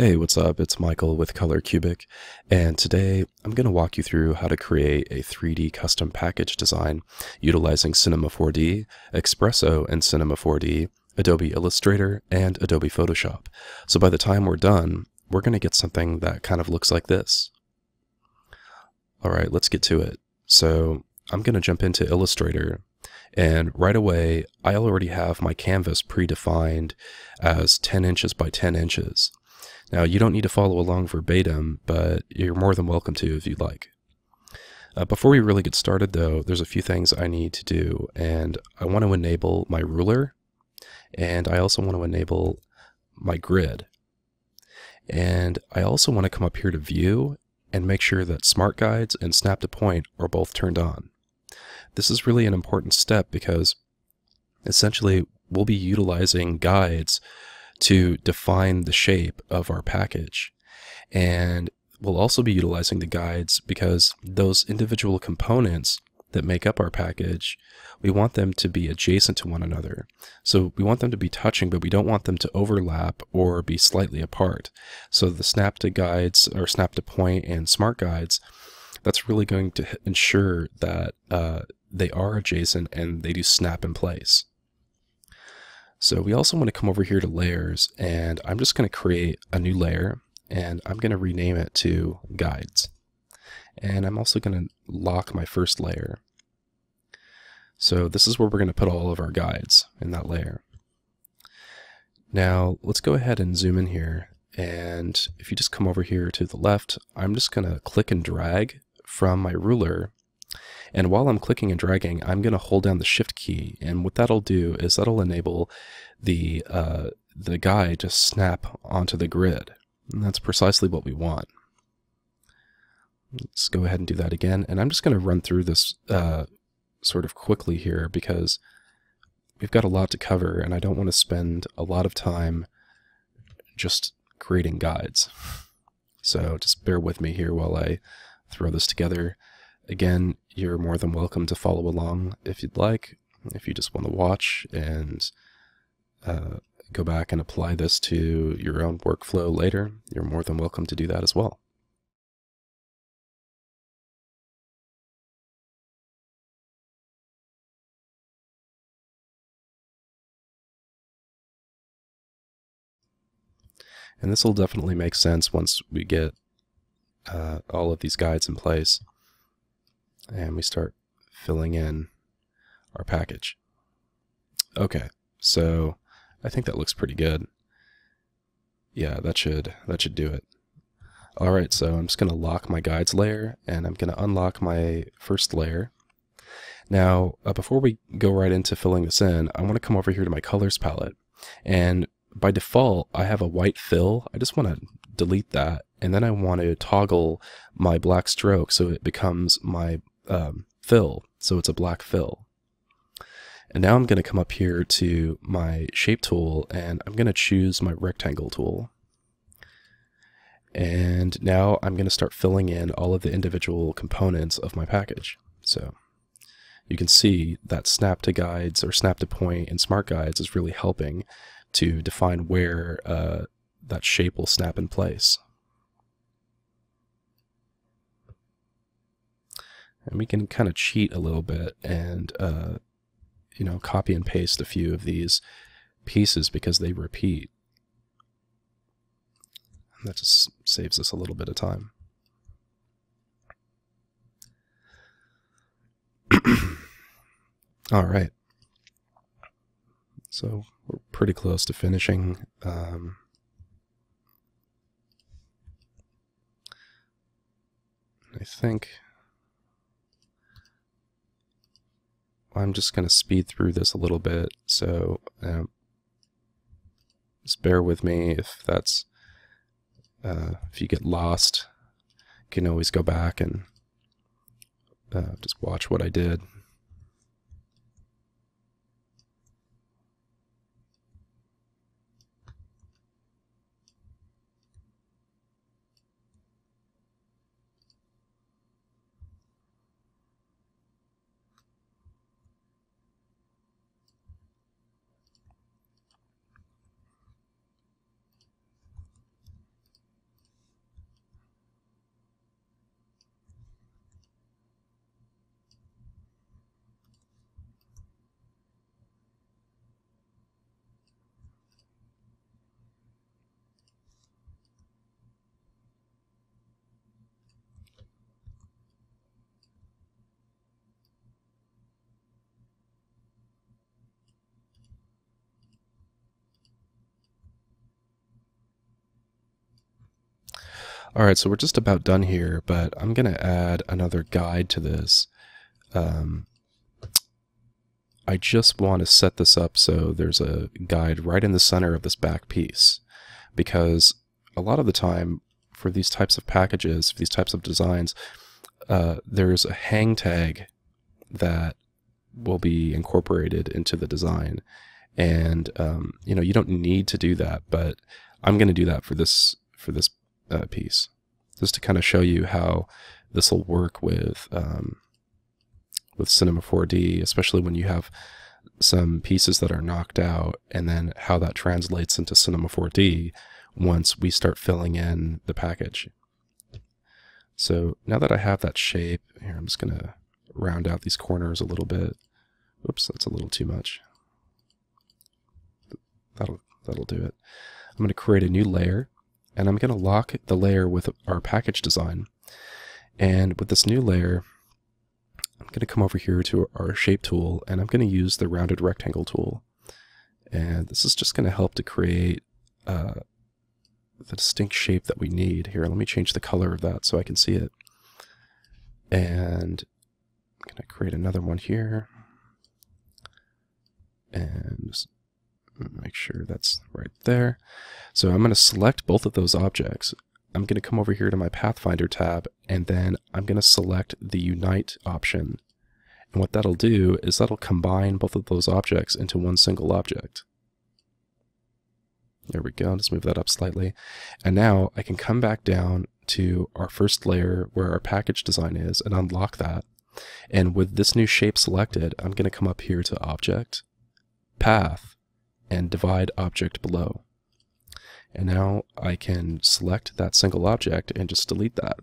Hey, what's up? It's Michael with Colorcubic, and today I'm going to walk you through how to create a 3D custom package design utilizing Cinema 4D, Xpresso and Cinema 4D, Adobe Illustrator, and Adobe Photoshop. So by the time we're done, we're going to get something that kind of looks like this. All right, let's get to it. So I'm going to jump into Illustrator, and right away, I already have my canvas predefined as 10 inches by 10 inches. Now, you don't need to follow along verbatim, but you're more than welcome to if you'd like. Uh, before we really get started, though, there's a few things I need to do, and I want to enable my ruler, and I also want to enable my grid. And I also want to come up here to View and make sure that Smart Guides and Snap to Point are both turned on. This is really an important step because essentially we'll be utilizing guides to define the shape of our package. And we'll also be utilizing the guides because those individual components that make up our package, we want them to be adjacent to one another. So we want them to be touching, but we don't want them to overlap or be slightly apart. So the snap to guides or snap to point and smart guides, that's really going to ensure that uh, they are adjacent and they do snap in place. So we also want to come over here to layers and I'm just going to create a new layer and I'm going to rename it to guides. And I'm also going to lock my first layer. So this is where we're going to put all of our guides in that layer. Now let's go ahead and zoom in here and if you just come over here to the left, I'm just going to click and drag from my ruler and while I'm clicking and dragging, I'm going to hold down the shift key. And what that'll do is that'll enable the, uh, the guide to snap onto the grid. And that's precisely what we want. Let's go ahead and do that again. And I'm just going to run through this uh, sort of quickly here because we've got a lot to cover and I don't want to spend a lot of time just creating guides. So just bear with me here while I throw this together. Again, you're more than welcome to follow along if you'd like. If you just want to watch and uh, go back and apply this to your own workflow later, you're more than welcome to do that as well. And this will definitely make sense once we get uh, all of these guides in place and we start filling in our package. Okay, so I think that looks pretty good. Yeah, that should that should do it. All right, so I'm just going to lock my guides layer and I'm going to unlock my first layer. Now, uh, before we go right into filling this in, I want to come over here to my colors palette. And by default, I have a white fill. I just want to delete that. And then I want to toggle my black stroke so it becomes my um, fill, so it's a black fill. And now I'm going to come up here to my shape tool and I'm going to choose my rectangle tool. And now I'm going to start filling in all of the individual components of my package. So you can see that snap to guides or snap to point and smart guides is really helping to define where uh, that shape will snap in place. And we can kind of cheat a little bit and uh, you know copy and paste a few of these pieces because they repeat. And that just saves us a little bit of time. All right so we're pretty close to finishing um, I think I'm just going to speed through this a little bit, so um, just bear with me if that's uh, if you get lost. You can always go back and uh, just watch what I did. All right, so we're just about done here, but I'm going to add another guide to this. Um, I just want to set this up so there's a guide right in the center of this back piece because a lot of the time for these types of packages, for these types of designs, uh, there's a hang tag that will be incorporated into the design. And um, you know, you don't need to do that, but I'm going to do that for this for this uh, piece, just to kind of show you how this will work with um, with Cinema 4D, especially when you have some pieces that are knocked out, and then how that translates into Cinema 4D once we start filling in the package. So now that I have that shape, here I'm just going to round out these corners a little bit. Oops, that's a little too much. That'll, that'll do it. I'm going to create a new layer, and I'm going to lock the layer with our package design. And with this new layer, I'm going to come over here to our shape tool, and I'm going to use the rounded rectangle tool. And this is just going to help to create uh, the distinct shape that we need. Here, let me change the color of that so I can see it. And I'm going to create another one here. And make sure that's right there. So I'm going to select both of those objects. I'm going to come over here to my Pathfinder tab, and then I'm going to select the Unite option. And what that'll do is that'll combine both of those objects into one single object. There we go, just move that up slightly. And now I can come back down to our first layer where our package design is and unlock that. And with this new shape selected, I'm going to come up here to Object, Path, and Divide Object below. And now I can select that single object and just delete that.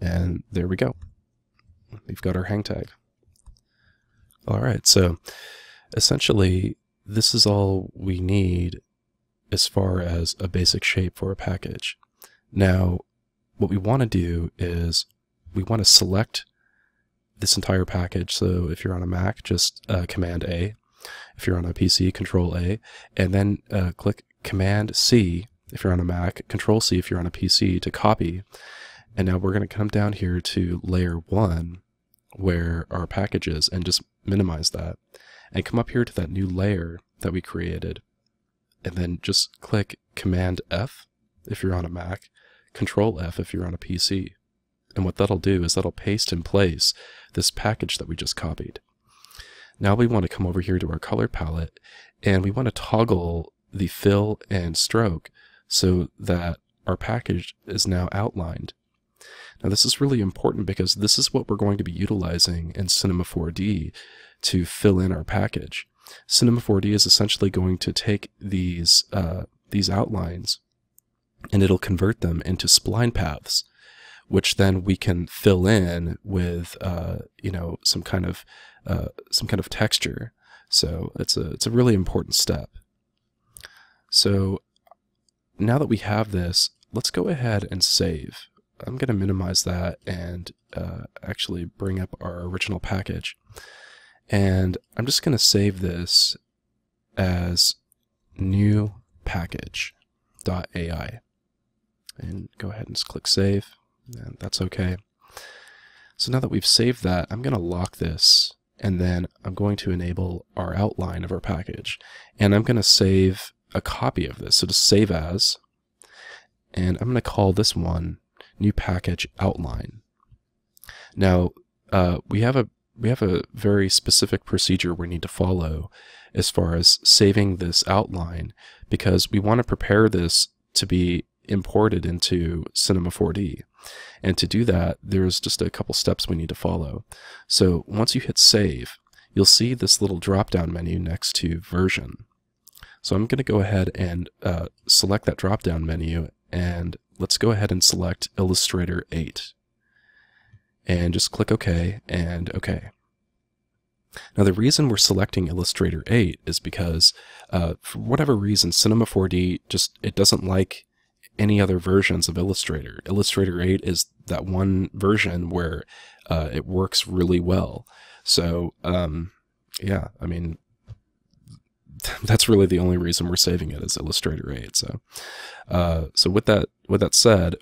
And there we go. We've got our hang tag. All right, so essentially, this is all we need as far as a basic shape for a package. Now, what we want to do is we want to select this entire package. So if you're on a Mac, just uh, Command A. If you're on a PC, Control A, and then uh, click Command C if you're on a Mac, Control C if you're on a PC to copy. And now we're going to come down here to layer one where our package is and just minimize that and come up here to that new layer that we created and then just click Command F if you're on a Mac, Control F if you're on a PC. And what that'll do is that'll paste in place this package that we just copied. Now we want to come over here to our color palette and we want to toggle the fill and stroke so that our package is now outlined. Now this is really important because this is what we're going to be utilizing in Cinema 4D to fill in our package. Cinema 4D is essentially going to take these uh, these outlines and it'll convert them into spline paths, which then we can fill in with uh, you know some kind of uh, some kind of texture. So it's a it's a really important step. So now that we have this, let's go ahead and save. I'm going to minimize that and uh, actually bring up our original package. And I'm just going to save this as new package.ai. And go ahead and click save. And that's okay. So now that we've saved that, I'm going to lock this and then I'm going to enable our outline of our package. And I'm going to save a copy of this. So to save as, and I'm going to call this one new package outline. Now, uh, we have a we have a very specific procedure we need to follow as far as saving this outline because we want to prepare this to be imported into Cinema 4D. And to do that, there's just a couple steps we need to follow. So once you hit save, you'll see this little drop-down menu next to version. So I'm going to go ahead and uh, select that drop-down menu and let's go ahead and select Illustrator 8 and just click OK and OK. Now the reason we're selecting Illustrator 8 is because uh, for whatever reason Cinema 4D just it doesn't like any other versions of Illustrator. Illustrator 8 is that one version where uh, it works really well. So um, yeah, I mean that's really the only reason we're saving it is Illustrator 8. So uh, so with that with that said,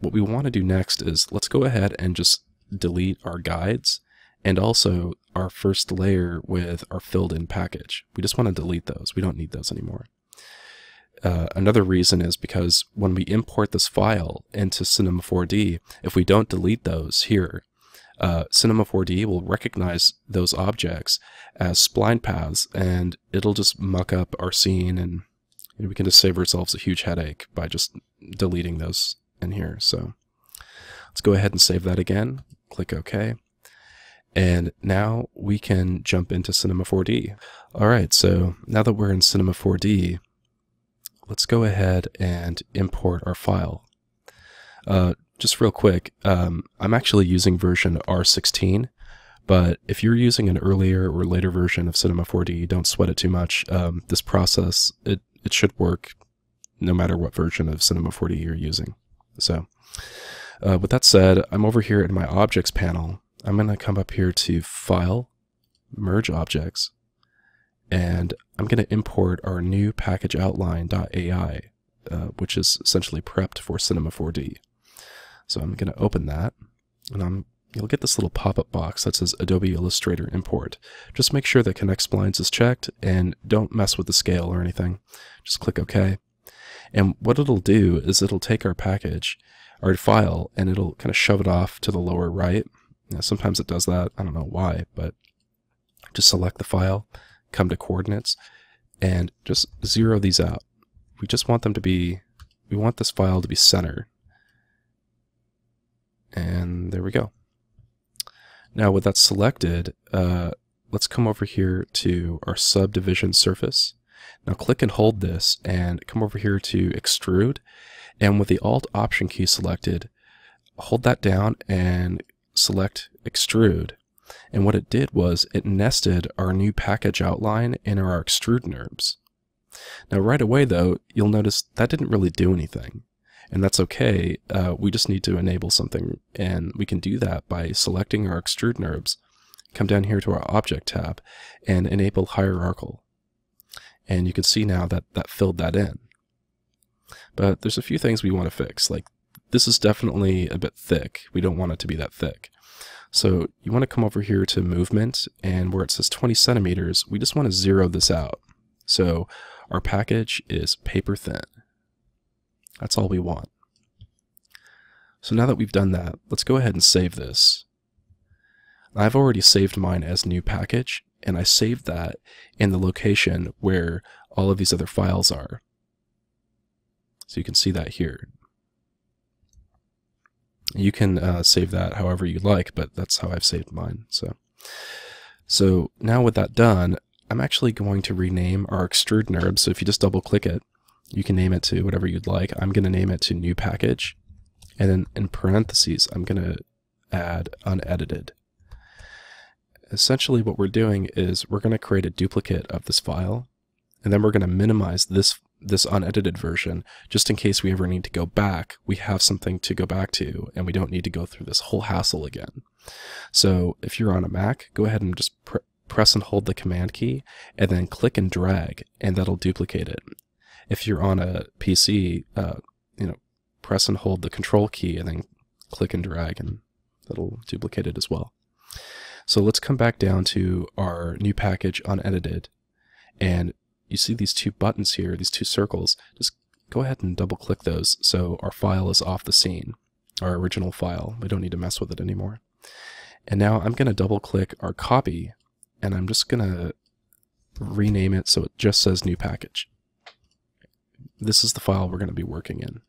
what we want to do next is let's go ahead and just delete our guides and also our first layer with our filled in package. We just want to delete those. We don't need those anymore. Uh, another reason is because when we import this file into Cinema 4D, if we don't delete those here, uh, Cinema 4D will recognize those objects as spline paths and it'll just muck up our scene and you know, we can just save ourselves a huge headache by just deleting those in here. So let's go ahead and save that again. Click OK. And now we can jump into Cinema 4D. All right, so now that we're in Cinema 4D, let's go ahead and import our file. Uh, just real quick, um, I'm actually using version R16, but if you're using an earlier or later version of Cinema 4D, don't sweat it too much. Um, this process, it, it should work no matter what version of Cinema 4D you're using. So uh, with that said, I'm over here in my objects panel. I'm going to come up here to File, Merge Objects, and I'm going to import our new package outline.ai, uh, which is essentially prepped for Cinema 4D. So I'm going to open that, and I'm you'll get this little pop-up box that says Adobe Illustrator Import. Just make sure that Connect Splines is checked, and don't mess with the scale or anything. Just click OK. And what it'll do is it'll take our package, our file, and it'll kind of shove it off to the lower right. Now, sometimes it does that. I don't know why, but just select the file, come to coordinates, and just zero these out. We just want them to be, we want this file to be centered. And there we go. Now with that selected, uh, let's come over here to our subdivision surface. Now click and hold this and come over here to extrude. And with the Alt Option key selected, hold that down and select extrude. And what it did was it nested our new package outline in our extrude NURBS. Now right away though, you'll notice that didn't really do anything. And that's okay, uh, we just need to enable something, and we can do that by selecting our extrude NURBS, come down here to our object tab, and enable hierarchical. And you can see now that that filled that in. But there's a few things we want to fix, like this is definitely a bit thick. We don't want it to be that thick. So you want to come over here to movement and where it says 20 centimeters, we just want to zero this out. So our package is paper thin. That's all we want. So now that we've done that, let's go ahead and save this. I've already saved mine as new package, and I saved that in the location where all of these other files are. So you can see that here. You can uh, save that however you like, but that's how I've saved mine. So, so now with that done, I'm actually going to rename our extrude NURB. So if you just double click it, you can name it to whatever you'd like. I'm going to name it to new package. And then in parentheses, I'm going to add unedited. Essentially what we're doing is we're going to create a duplicate of this file, and then we're going to minimize this this unedited version just in case we ever need to go back we have something to go back to and we don't need to go through this whole hassle again so if you're on a mac go ahead and just pr press and hold the command key and then click and drag and that'll duplicate it if you're on a PC, uh, you know, press and hold the control key and then click and drag and that'll duplicate it as well. So let's come back down to our new package unedited and you see these two buttons here, these two circles, just go ahead and double click those so our file is off the scene, our original file. We don't need to mess with it anymore. And now I'm going to double click our copy and I'm just going to rename it so it just says new package this is the file we're going to be working in.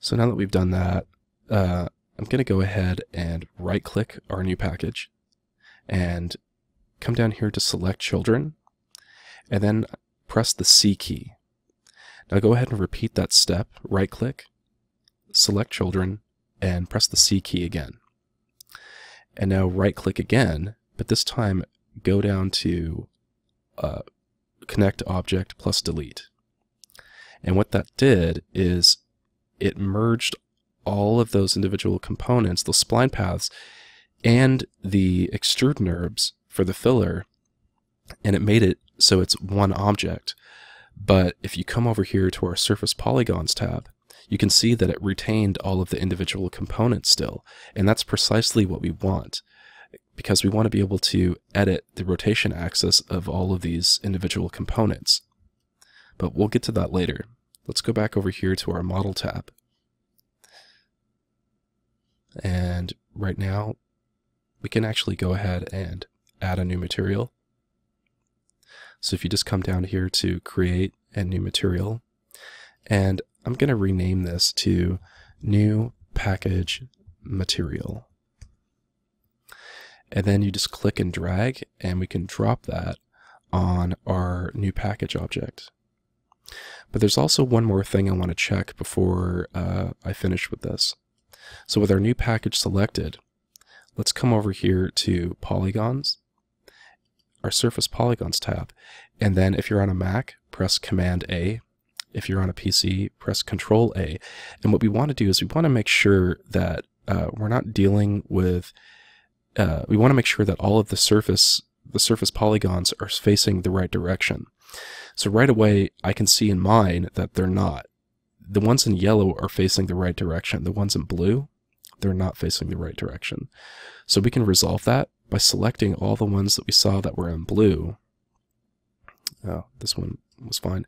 So now that we've done that, uh, I'm going to go ahead and right click our new package and come down here to select children and then press the C key. Now go ahead and repeat that step, right click, select children, and press the C key again. And now right click again, but this time go down to uh, connect object plus delete. And what that did is it merged all of those individual components, the spline paths, and the extrude NURBS for the filler, and it made it so it's one object. But if you come over here to our surface polygons tab, you can see that it retained all of the individual components still. And that's precisely what we want because we want to be able to edit the rotation axis of all of these individual components. But we'll get to that later. Let's go back over here to our model tab. And right now, we can actually go ahead and add a new material. So if you just come down here to create a new material, and I'm going to rename this to new package material. And then you just click and drag and we can drop that on our new package object. But there's also one more thing I want to check before uh, I finish with this. So with our new package selected, let's come over here to polygons our surface polygons tab. And then if you're on a Mac, press Command A. If you're on a PC, press Control A. And what we want to do is we want to make sure that uh, we're not dealing with, uh, we want to make sure that all of the surface, the surface polygons are facing the right direction. So right away, I can see in mine that they're not. The ones in yellow are facing the right direction. The ones in blue, they're not facing the right direction. So we can resolve that by selecting all the ones that we saw that were in blue. Oh, this one was fine.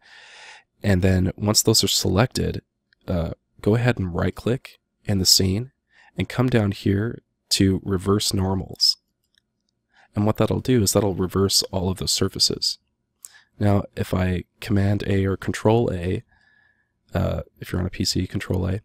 And then once those are selected, uh, go ahead and right click in the scene and come down here to reverse normals. And what that'll do is that'll reverse all of the surfaces. Now, if I Command A or Control A, uh, if you're on a PC, Control A,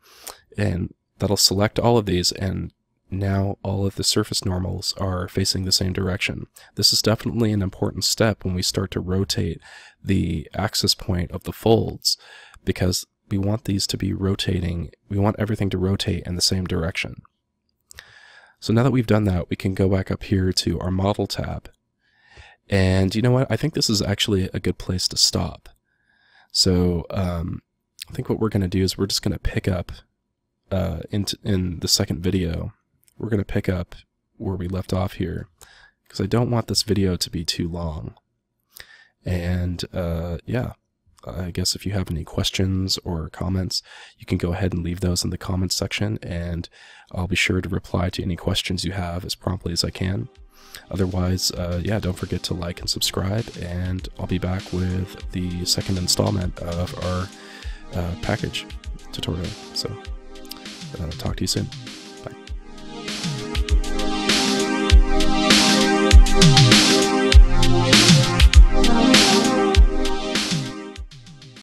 and that'll select all of these and now all of the surface normals are facing the same direction. This is definitely an important step when we start to rotate the axis point of the folds because we want these to be rotating, we want everything to rotate in the same direction. So now that we've done that, we can go back up here to our model tab. And you know what? I think this is actually a good place to stop. So um, I think what we're going to do is we're just going to pick up uh, in, in the second video we're going to pick up where we left off here because I don't want this video to be too long. And uh, yeah, I guess if you have any questions or comments, you can go ahead and leave those in the comments section, and I'll be sure to reply to any questions you have as promptly as I can. Otherwise, uh, yeah, don't forget to like and subscribe, and I'll be back with the second installment of our uh, package tutorial. So, uh, talk to you soon.